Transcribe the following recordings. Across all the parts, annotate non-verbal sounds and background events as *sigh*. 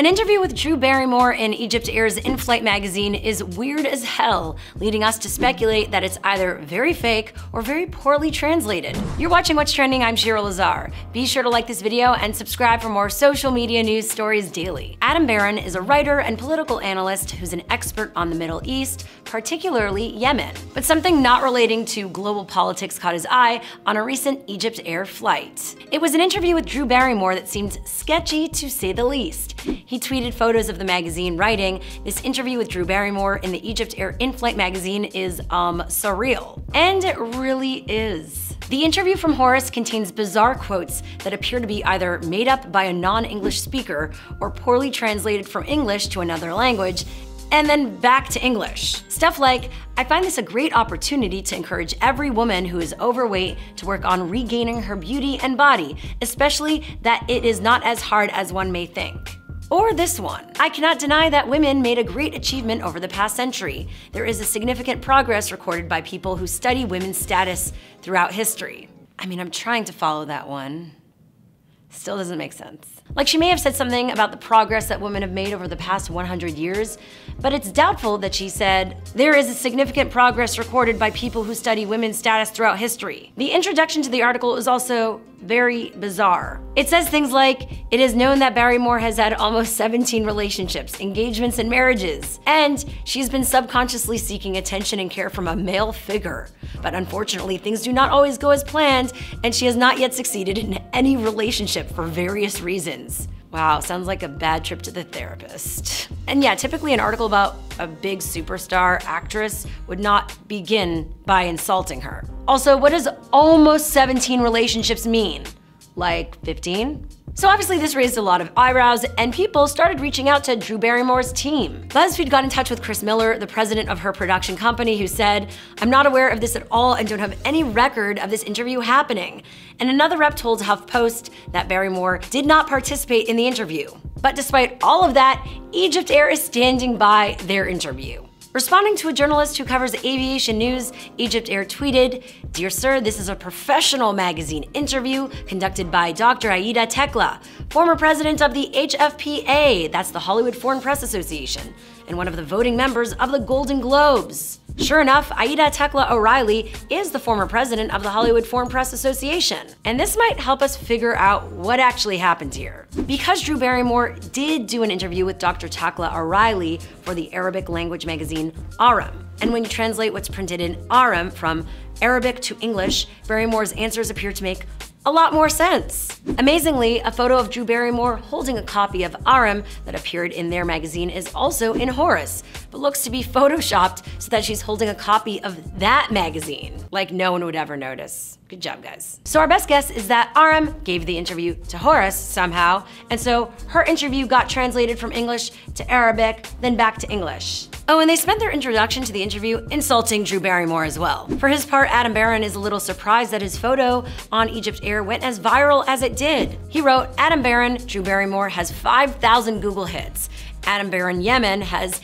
An interview with Drew Barrymore in Egypt Air's in-flight magazine is weird as hell, leading us to speculate that it's either very fake or very poorly translated. You're watching What's Trending, I'm Shira Lazar. Be sure to like this video and subscribe for more social media news stories daily. Adam Baron is a writer and political analyst who's an expert on the Middle East, particularly Yemen. But something not relating to global politics caught his eye on a recent Egypt Air flight. It was an interview with Drew Barrymore that seemed sketchy to say the least. He tweeted photos of the magazine, writing, This interview with Drew Barrymore in the Egypt Air in-flight magazine is, um, surreal. And it really is. The interview from Horus contains bizarre quotes that appear to be either made up by a non-English speaker or poorly translated from English to another language, and then back to English. Stuff like, I find this a great opportunity to encourage every woman who is overweight to work on regaining her beauty and body, especially that it is not as hard as one may think. Or this one. I cannot deny that women made a great achievement over the past century. There is a significant progress recorded by people who study women's status throughout history. I mean, I'm trying to follow that one. Still doesn't make sense. Like she may have said something about the progress that women have made over the past 100 years, but it's doubtful that she said, there is a significant progress recorded by people who study women's status throughout history. The introduction to the article is also very bizarre. It says things like, it is known that Barrymore has had almost *laughs* 17 relationships, engagements, and marriages, and she's been subconsciously seeking attention and care from a male figure. But unfortunately, things do not always go as planned, and she has not yet succeeded in any relationship for various reasons. Wow, sounds like a bad trip to the therapist. And yeah, typically an article about a big superstar actress would not begin by insulting her. Also, what does almost 17 relationships mean? Like 15? So obviously this raised a lot of eyebrows and people started reaching out to Drew Barrymore's team. BuzzFeed got in touch with Chris Miller, the president of her production company, who said, I'm not aware of this at all and don't have any record of this interview happening. And another rep told HuffPost that Barrymore did not participate in the interview. But despite all of that, Egypt Air is standing by their interview. Responding to a journalist who covers aviation news, Egypt Air tweeted, Dear sir, this is a professional magazine interview conducted by Dr. Aida Takla, former president of the HFPA, that's the Hollywood Foreign Press Association, and one of the voting members of the Golden Globes. Sure enough, Aida Takla O'Reilly is the former president of the Hollywood Foreign Press Association. And this might help us figure out what actually happened here. Because Drew Barrymore did do an interview with Dr. Takla O'Reilly for the Arabic language magazine Ahram. And when you translate what's printed in Ahram from Arabic to English, Barrymore's answers appear to make a lot more sense. Amazingly, a photo of Drew Barrymore holding a copy of Ahram that appeared in their magazine is also in Horus, but looks to be photoshopped so that she's holding a copy of that magazine. Like no one would ever notice. Good job, guys. So our best guess is that Ahram gave the interview to Horus somehow, and so her interview got translated from English to Arabic, then back to English. Oh, and they spent their introduction to the interview insulting Drew Barrymore as well. For his part, Adam Baron is a little surprised that his photo on Egypt Air went as viral as it did. He wrote, Adam Baron, Drew Barrymore has 5,000 Google hits. Adam Baron Yemen has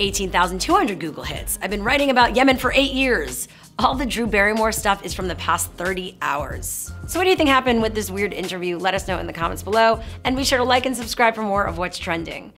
18,200 Google hits. I've been writing about Yemen for eight years. All the Drew Barrymore stuff is from the past 30 hours. So what do you think happened with this weird interview? Let us know in the comments below, and be sure to like and subscribe for more of what's trending.